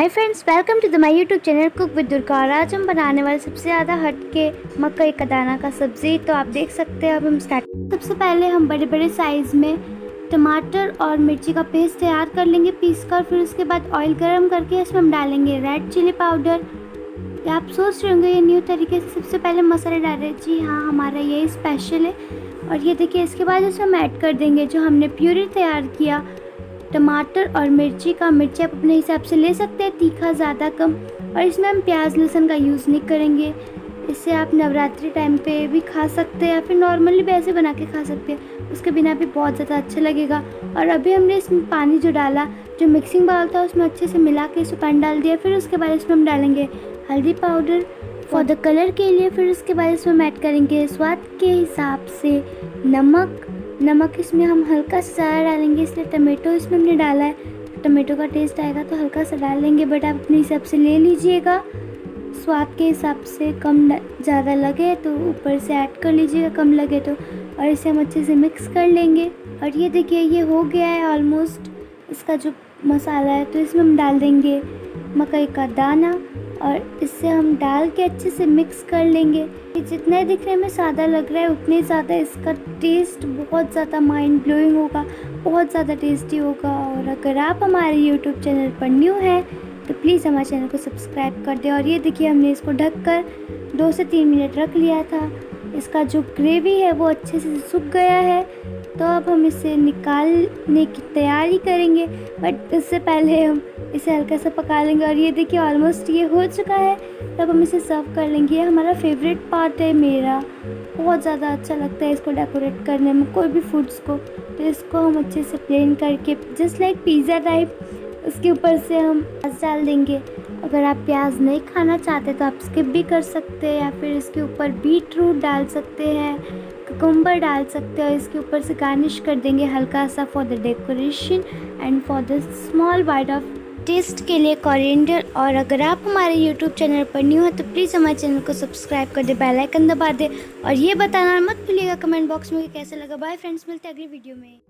Hi friends welcome to the my YouTube channel cook with Durga आज हम बनाने वाले सबसे ज़्यादा हट के मकई का दाना का सब्ज़ी तो आप देख सकते हैं, अब हम स्टार्ट सबसे पहले हम बड़े बड़े साइज़ में टमाटर और मिर्ची का पेस्ट तैयार कर लेंगे, पीस कर, फिर उसके बाद ऑयल गर्म करके इसमें हम डालेंगे रेड चिली पाउडर या आप सोच रहे होंगे, ये न्यू तरीके से सबसे पहले मसाले डाल जी हाँ हमारा यही स्पेशल है। और ये देखिए, इसके बाद इसमें हम ऐड कर देंगे जो हमने प्यूरी तैयार किया। टमाटर और मिर्ची का मिर्ची आप अपने हिसाब से ले सकते हैं, तीखा ज़्यादा कम। और इसमें हम प्याज, लहसुन का यूज़ नहीं करेंगे। इसे आप नवरात्रि टाइम पे भी खा सकते हैं या फिर नॉर्मली भी ऐसे बना के खा सकते हैं। उसके बिना भी बहुत ज़्यादा अच्छा लगेगा। और अभी हमने इसमें पानी जो डाला, जो मिक्सिंग बाउल था, उसमें अच्छे से मिला के इसमें पानी डाल दिया। फिर उसके बाद इसमें हम डालेंगे हल्दी पाउडर। फॉर द कलर के लिए फिर उसके बाद इसमें हम ऐड करेंगे स्वाद के हिसाब से नमक। नमक इसमें हम हल्का सा ज़्यादा डालेंगे, इसलिए टमेटो इसमें हमने डाला है। टमेटो का टेस्ट आएगा तो हल्का सा डाल लेंगे बट आप अपने हिसाब से ले लीजिएगा। स्वाद के हिसाब से कम ज़्यादा लगे तो ऊपर से ऐड कर लीजिएगा, कम लगे तो। और इसे हम अच्छे से मिक्स कर लेंगे। और ये देखिए, ये हो गया है ऑलमोस्ट इसका जो मसाला है तो इसमें हम डाल देंगे मकई का दाना। और इससे हम डाल के अच्छे से मिक्स कर लेंगे। ये जितना दिखने में सादा लग रहा है, उतने ज़्यादा इसका टेस्ट बहुत ज़्यादा माइंड ब्लोइंग होगा, बहुत ज़्यादा टेस्टी होगा। और अगर आप हमारे यूट्यूब चैनल पर न्यू हैं तो प्लीज़ हमारे चैनल को सब्सक्राइब कर दें। और ये देखिए हमने इसको ढक कर दो से तीन मिनट रख लिया था। इसका जो ग्रेवी है वो अच्छे से सूख गया है। तो अब हम इसे निकालने की तैयारी करेंगे बट इससे पहले हम इसे हल्का सा पका लेंगे और ये देखिए ऑलमोस्ट ये हो चुका है। तब हम इसे सर्व कर लेंगे। ये हमारा फेवरेट पार्ट है मेरा। बहुत ज़्यादा अच्छा लगता है इसको डेकोरेट करने में कोई भी फूड्स को। तो इसको हम अच्छे से प्लेन करके जस्ट लाइक पिज़्ज़ा टाइप उसके ऊपर से हम डाल देंगे। अगर आप प्याज नहीं खाना चाहते तो आप स्किप भी कर सकते हैं या फिर इसके ऊपर बीट रूट डाल सकते हैं कुकुम्बर डाल सकते हैं इसके ऊपर से गार्निश कर देंगे हल्का सा for the decoration and for the small bite of taste के लिए कॉरिएंडर और अगर आप हमारे यूट्यूब चैनल पर न्यू हैं तो प्लीज़ हमारे चैनल को सब्सक्राइब कर दे बेल आइकन दबा दे और ये बताना मत भूलिएगा कमेंट बॉक्स में कि कैसा लगा। बाय फ्रेंड्स मिलते हैं अगली वीडियो में।